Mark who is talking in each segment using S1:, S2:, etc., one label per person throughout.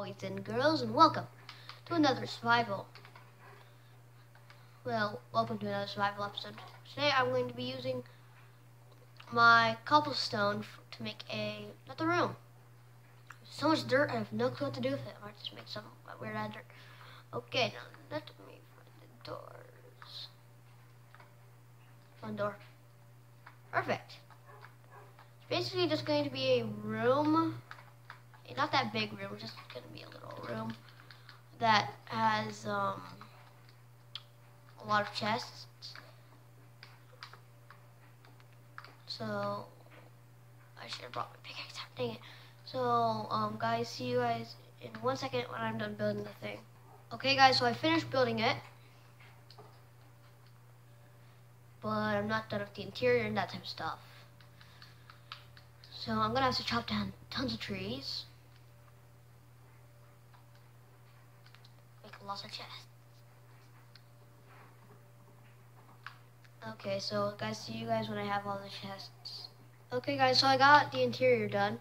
S1: boys and girls, and welcome to another survival. Well, welcome to another survival episode. Today I'm going to be using my cobblestone to make a another room. So much dirt, I have no clue what to do with it. I might just make some weird ass dirt. Okay, now let me find the doors. One door. Perfect. It's basically just going to be a room not that big room, just gonna be a little room that has um, a lot of chests. So I should have brought my pickaxe. Dang it. So um, guys, see you guys in one second when I'm done building the thing. Okay, guys. So I finished building it, but I'm not done with the interior and that type of stuff. So I'm gonna have to chop down tons of trees. Chests. Okay, so guys, see you guys when I have all the chests. Okay guys, so I got the interior done.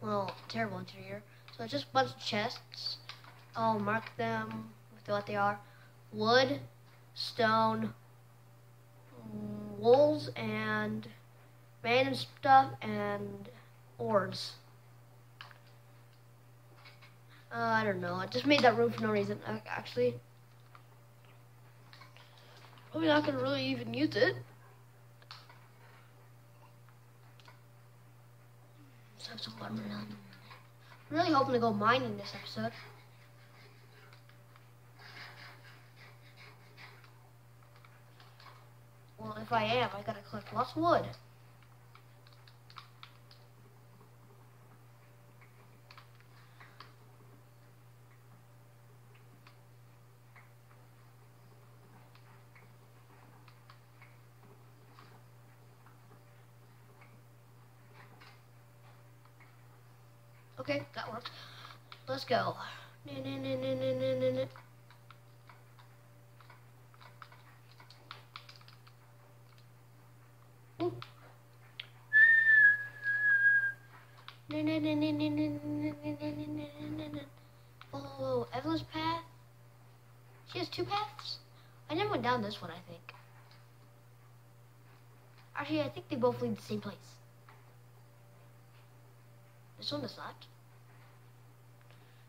S1: Well, terrible interior. So just a bunch of chests. I'll mark them with what they are. Wood, stone, wools, and random stuff, and ores. Uh, I don't know. I just made that room for no reason, actually. Probably not going to really even use it. Let's have some watermelon. I'm really hoping to go mining this episode. Well, if I am, I gotta collect lots of wood. Okay, that works. Let's go. Oh, Evelyn's path? She has two paths? I never went down this one, I think. Actually, I think they both lead to the same place. This one does not.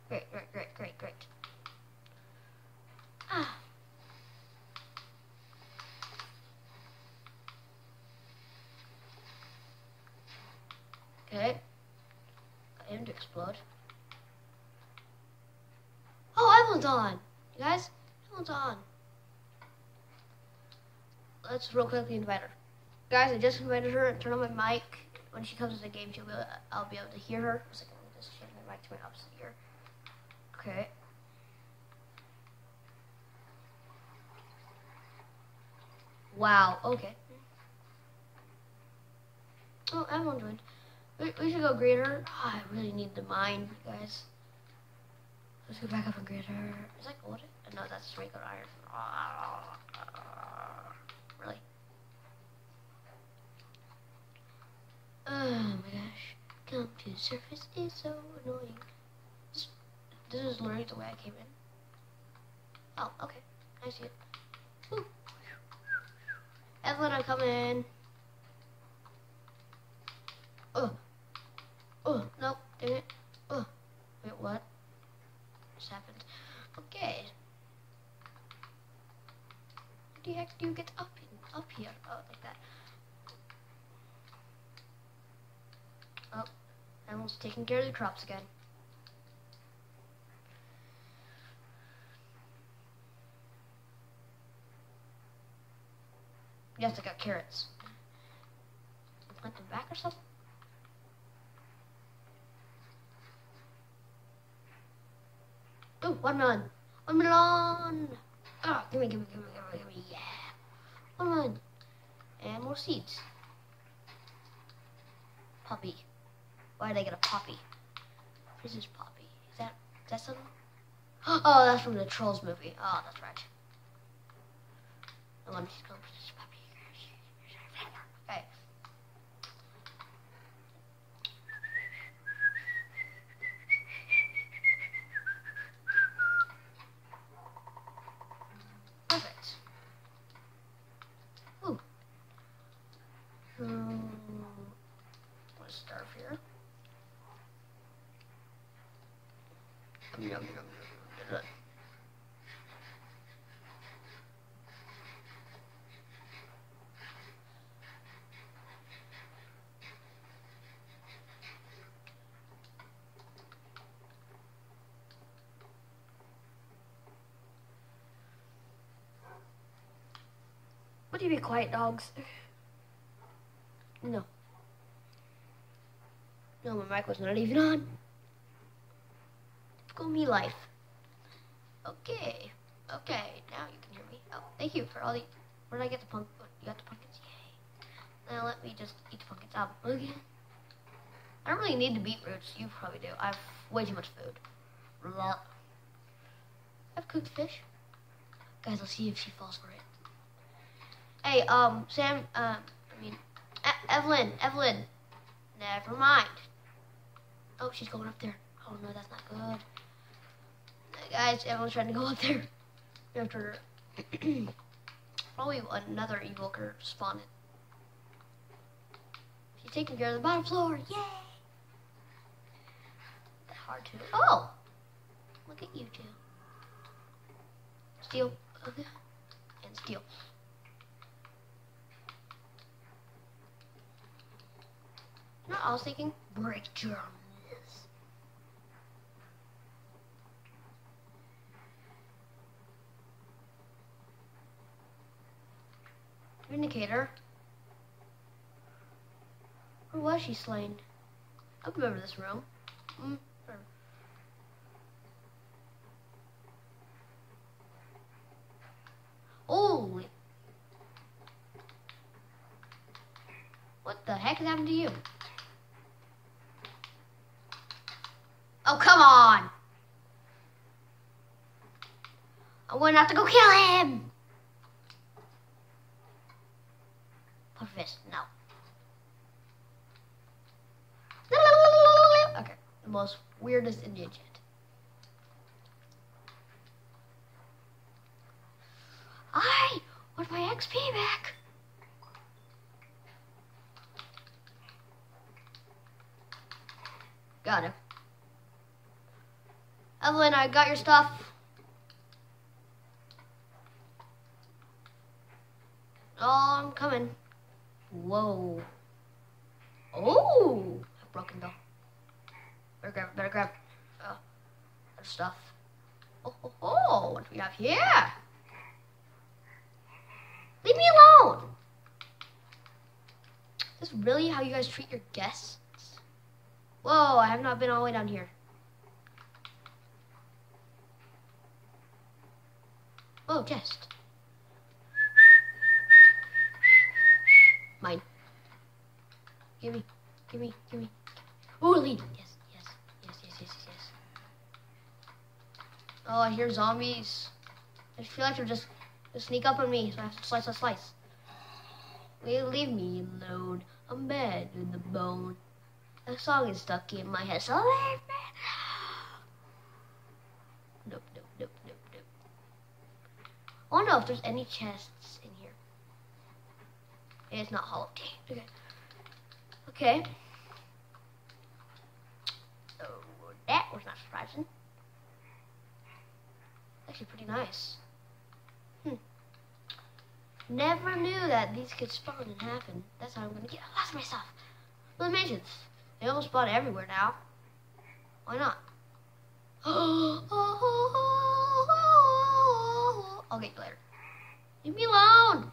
S1: Great, great, great, great, great. Ah. Okay. Got him to explode. Oh, Evelyn's on! You guys, Evelyn's on. Let's real quickly invite her. Guys, I just invited her and turn on my mic. When she comes to the game, she'll be I'll be able to hear her. A second, let just change my mic to my opposite ear. Okay. Wow, okay. Oh, everyone joined. We, we should go greet. Oh, ah, I really need the mine, guys. Let's go back up and greet. Is that gold? No, that's regular iron. Ah, really? Oh my gosh. Come to the surface is so annoying. This is literally the way I came in. Oh, okay. I see it. Ooh. Evelyn, I'm coming. Oh. Oh, no. Dang it. Oh. Wait, what? Just happened. Okay. How the heck do you get up in, up here? Oh, like that. Oh. Everyone's taking care of the crops again. Yes, I got carrots. Plant them back or something? Ooh, watermelon! Watermelon! Ah, give me, give me, give me, give me, give me, yeah! Watermelon! And more seeds. Puppy. Why did I get a poppy? This is puppy. Is that, is that something? Oh, that's from the Trolls movie. Oh, that's right. I want to go this puppy. Okay. Here. Yum, yum, yum, yum. Would you be quiet, dogs? No. No, my mic was not even on. Typical me life. Okay. Okay, now you can hear me. Oh, thank you for all the... Where did I get the oh, You got the pumpkins? Yay. Now let me just eat the pumpkins out. Okay. I don't really need the beetroots. You probably do. I have way too much food. Blah. I've cooked fish. Guys, let's see if she falls for it. Hey, um, Sam, um, I mean, e- Evelyn, Evelyn. Never mind. Oh, she's going up there. Oh no, that's not good. Guys, everyone's trying to go up there. After oh, probably another evoker spawned. She's taking care of the bottom floor. Yay! That's hard to. Oh, look at you two. Steal. Okay. And steal. What I was thinking? Break Germans. Vindicator. Where was she slain? I remember this room. Mm. What the heck has happened to you? Oh, come on. I'm to have to go kill him. Pufferfish, no. Okay, the most weirdest Indian chant. I want my XP back. Got him. Evelyn, I got your stuff. Oh, I'm coming. Whoa. Oh, broken doll. Better grab, better grab. Uh, oh, other stuff. Oh, oh, oh, what do we have here? Leave me alone. Is this really how you guys treat your guests? Whoa, I have not been all the way down here. Oh, chest. Mine. Give me, give me, give me. Ooh, lead. Yes, yes, yes, yes, yes, yes. Oh, I hear zombies. I feel like they're just they sneak up on me, so I have to slice, slice, slice. Leave me alone? I'm bad in the bone. A song is stuck in my head, so leave me alone. Nope, nope, nope, nope, nope. I wonder if there's any chests in here. It's not hollow. Okay. Okay. So that was not surprising. Actually pretty nice. Hmm. Never knew that these could spawn and happen. That's how I'm gonna get lost of myself. The mansions. They almost spawn everywhere now. Why not? I'll get you later. Leave me alone.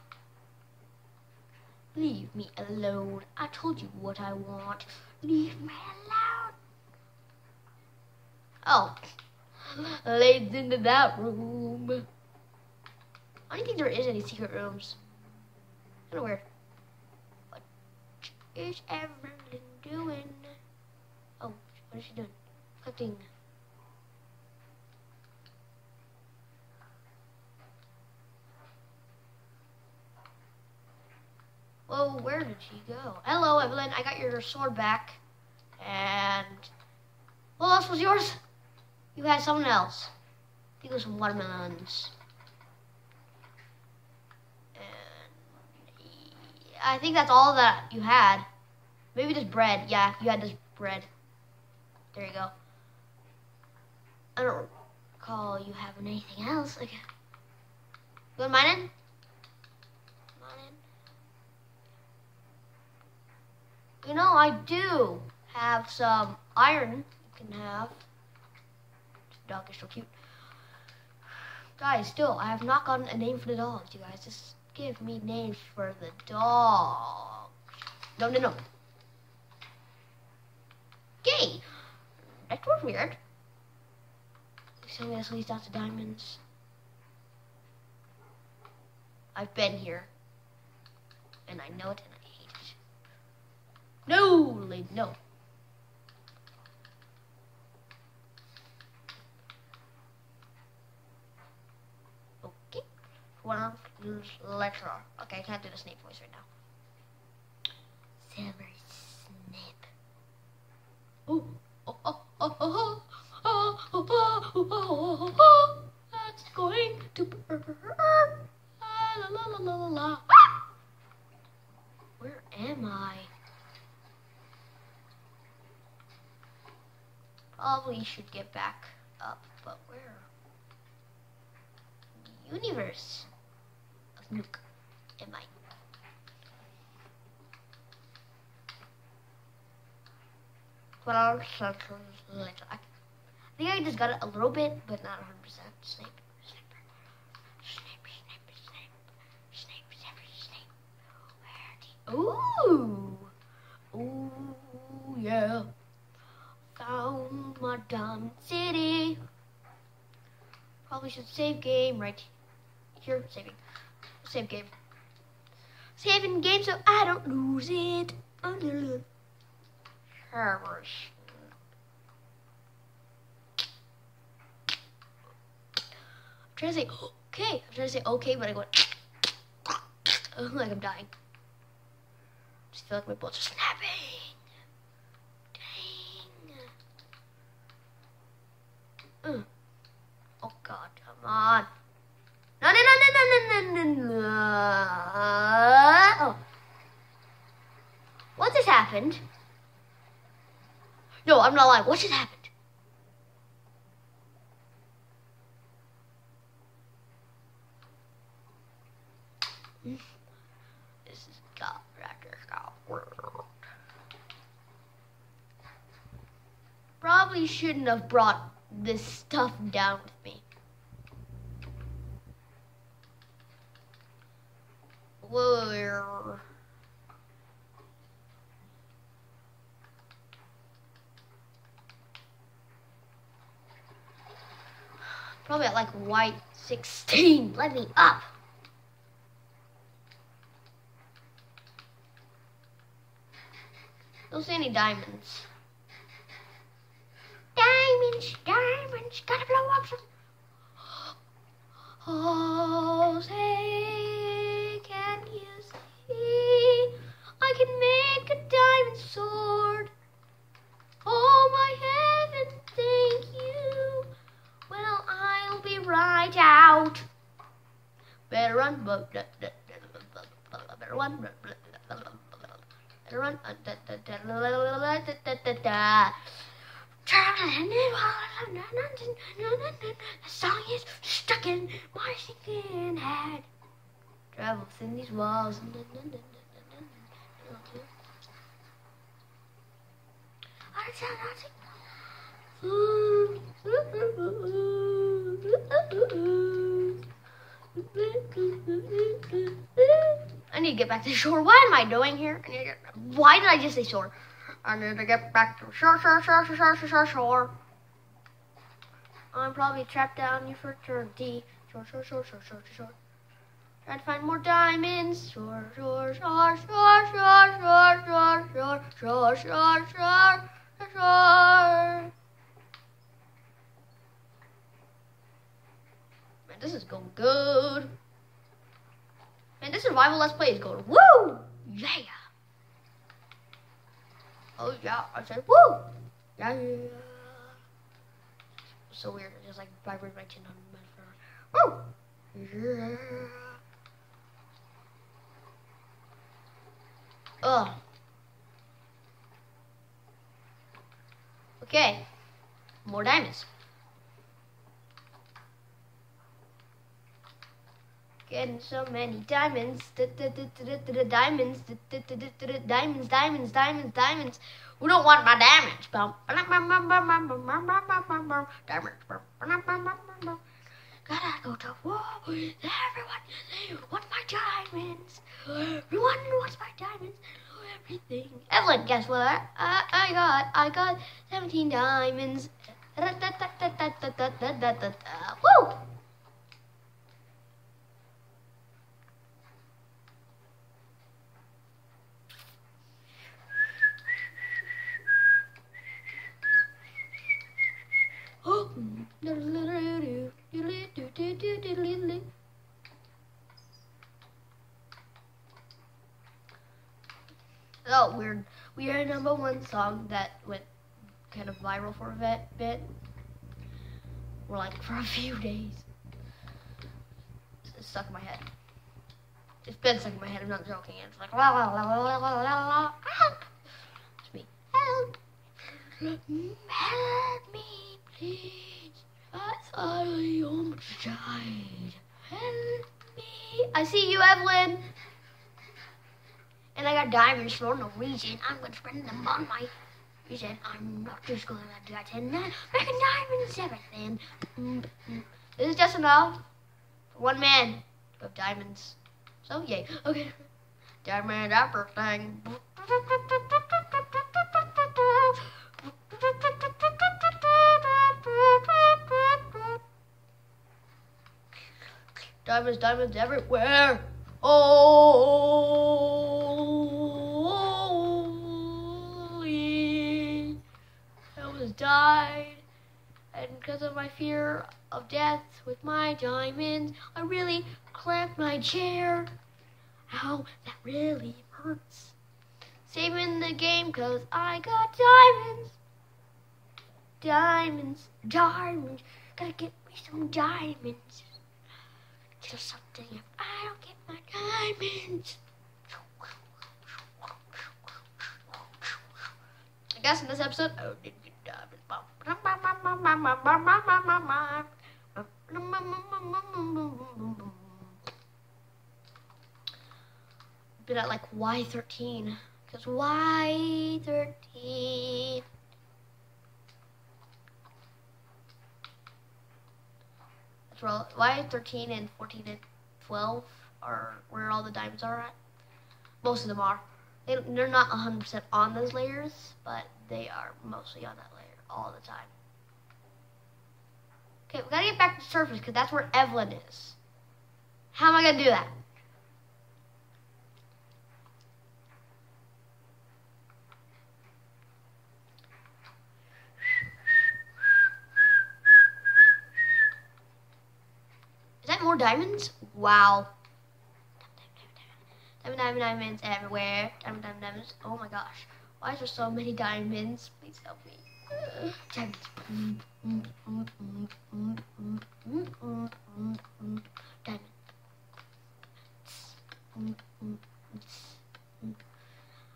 S1: Leave me alone. I told you what I want. Leave me alone. Oh. Laid into that room. I don't think there is any secret rooms. Kind of weird. What is Evelyn doing? Oh, what is she doing? Collecting. Whoa, where did she go? Hello, Evelyn. I got your sword back. And what else was yours? You had someone else. I think it was some watermelons. And I think that's all that you had. Maybe just bread. Yeah, you had this bread. There you go. I don't recall you having anything else. Okay. You want mine in? Mine in. You know, I do have some iron you can have. This dog is so cute. Guys, still, I have not gotten a name for the dogs, you guys. Just give me names for the dogs. No, no, no. Gay. That was weird. Me this leads out to diamonds. I've been here. And I know it. No, no. Okay. One letter. Okay, I can't do the snake voice right now. Silver Probably should get back up, but where? Universe of Nuke am I? Well, I think I just got it a little bit, but not 100%. Snape, Snape, Snape, Snape, Snape, Snape, Snape, Snape. Where the? Ooh, ooh, yeah. Found my diamond city. Probably should save game right here. Saving, save game. Saving game so I don't lose it. I'm trying to say okay. I'm trying to say okay, but I go like I'm dying. Just feel like my bullets are snapping. Dang. Uh. Oh God, on. No, no, no, no, no, no, no, no. Oh. What just happened? No, I'm not lying. What just happened? This is God, God world. Probably shouldn't have brought this stuff down with me. Whoa. Probably at like white 16. Let me up. Don't see any diamonds. Diamonds, diamonds, gotta blow up some. Oh, say, can you see? I can make a diamond sword. Oh, my heaven, thank you. Well, I'll be right out. Better run, better run, better run. The song is stuck in my thinking head. Travel these walls. I need to get back to shore. What am I doing here? I get, why did I just say shore? I need to get back to shore, shore, shore, shore, shore, shore, shore. I'm probably trapped down here for eternity. Shore, shore, shore, shore, shore, shore. Trying to find more diamonds. Shore, shore, shore, shore, shore, shore, shore, shore, shore, shore, shore, shore. This is going good. Man, this survival let's play is going woo! Yeah. Oh yeah, I said woo! Yeah. yeah. So weird. Just like vibrated my chin on my. Woo! Yeah. Ugh. Okay, more diamonds. Getting so many diamonds, diamonds, diamonds, diamonds, diamonds, diamonds. Who don't want my diamonds? Diamonds. Gotta go to war. Everyone, they want my diamonds. Everyone wants my diamonds. Everything. Evelyn, guess what? I, I got, I got 17 diamonds. Woo! Oh, weird. We had a number one song that went kind of viral for a bit. We're like, for a few days. It's stuck in my head. It's been stuck in my head, I'm not joking. It's like, la la la la la la la. Help! Ah! It's me. Help! Help! I thought I almost died. Help me. I see you, Evelyn. And I got diamonds for no reason. I'm going to spend them on my reason. I'm not just going to do that and then make diamonds everything. Mm -hmm. This is just enough for one man have diamonds. So, yay. Okay. Diamond everything. Diamonds, diamonds everywhere. Oh. I almost died. And because of my fear of death with my diamonds, I really clamped my chair. Ow, that really hurts. Saving the game because I got diamonds. Diamonds, diamonds. Gotta get me some diamonds. Just something if I don't get my diamonds. I guess in this episode, I did get diamonds. Been at like Y13. Because Y13. That's where Y13 and 14 and 12 are where all the diamonds are at. Most of them are. They, they're not 100% on those layers, but they are mostly on that layer all the time. Okay, we gotta get back to the surface because that's where Evelyn is. How am I gonna do that? Is that more diamonds? Wow. Diamond, diamond, diamonds everywhere. Diamond, diamond, diamonds. Oh my gosh. Why is there so many diamonds? Please help me.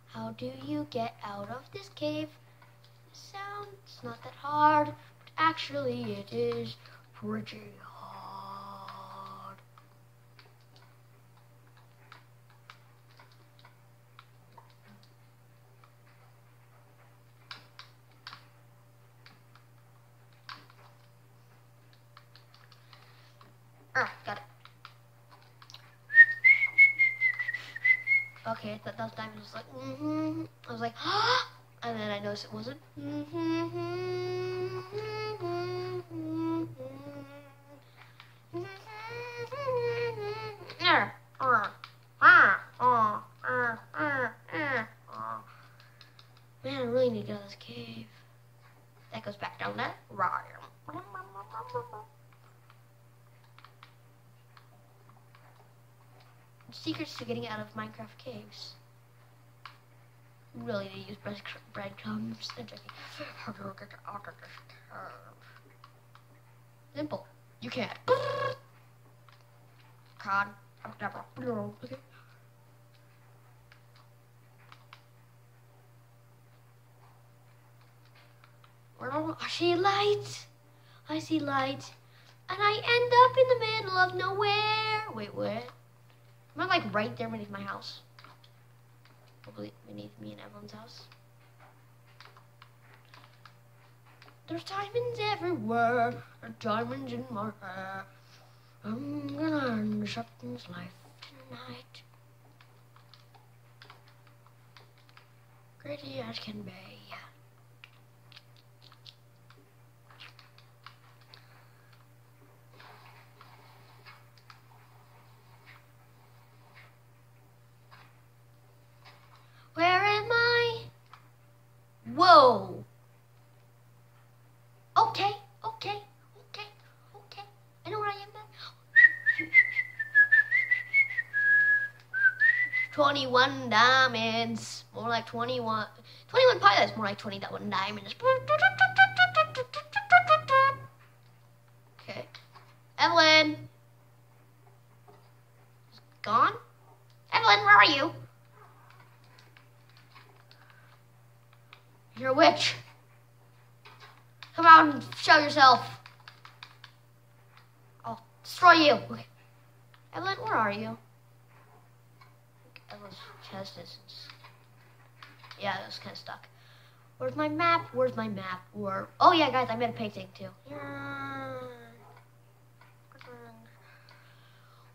S1: How do you get out of this cave? Sounds not that hard, but actually it is pretty hard. Ah, got it. Okay, I thought that diamond was like, mm-hmm. I was like, and then I noticed it wasn't. Man, I really need to get out of this cave. That goes back down there. Secrets to getting out of Minecraft caves. Really to use bread breadcrumbs. and do this? Simple. You can't. Cod. Okay. Where don't. I see light. I see light. And I end up in the middle of nowhere. Wait, what? Am I like right there beneath my house? Probably beneath me and Evelyn's house. There's diamonds everywhere. There's diamonds in my hair. I'm gonna end something's life tonight. Pretty as can be. Where am I? Whoa. Okay, okay, okay, okay. I know where I am now. 21 diamonds. More like 21. 21 pilots. More like 21 diamonds. Okay. Evelyn. Gone? Evelyn, where are you? You're a witch. Come out and show yourself. I'll destroy you. Okay. Evelyn, where are you? Chest is. Yeah, it was kind of stuck. Where's my map? Where's my map? Where? oh yeah, guys, I made a painting too.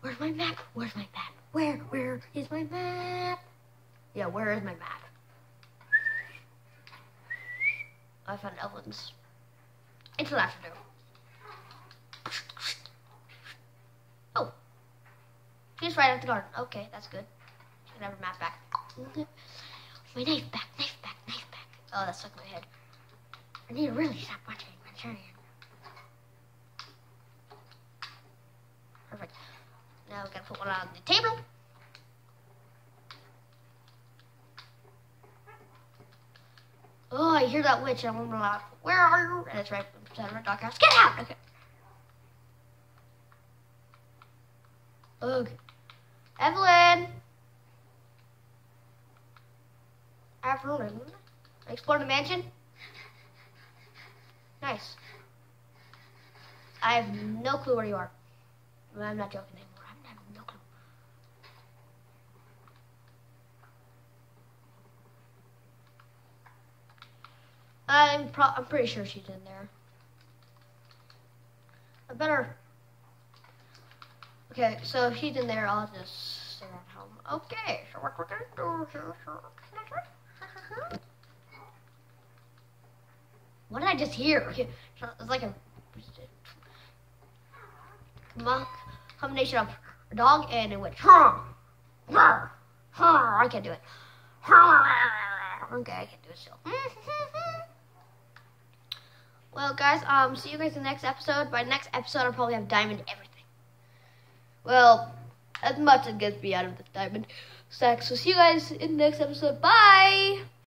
S1: Where's my map? Where's my map? Where? Where is my map? Yeah, where is my map? I found Evelyn's. It's to do. Oh. She's right at the garden. Okay, that's good. Her map back. My knife back, knife back, knife back. Oh, that stuck in my head. I need to really stop watching Manchurian. Perfect. Now we gotta put one on the table. Oh, I hear that witch I'm gonna like, where are you? And it's right beside our doghouse. Get out! Okay. Okay. Evelyn! Evelyn. Explore the mansion? Nice. I have no clue where you are. I'm not joking anymore. I have no clue. I'm pro I'm pretty sure she's in there. I better. Okay, so if she's in there, I'll just stay at home. Okay, so what we're gonna do What did I just hear? It's like a combination of a dog and it went. I can't do it. Okay, I can't do it still. Well, guys, um, see you guys in the next episode. By next episode, I'll probably have diamond everything. Well, as much as it gets me out of the diamond stack. So see you guys in the next episode. Bye!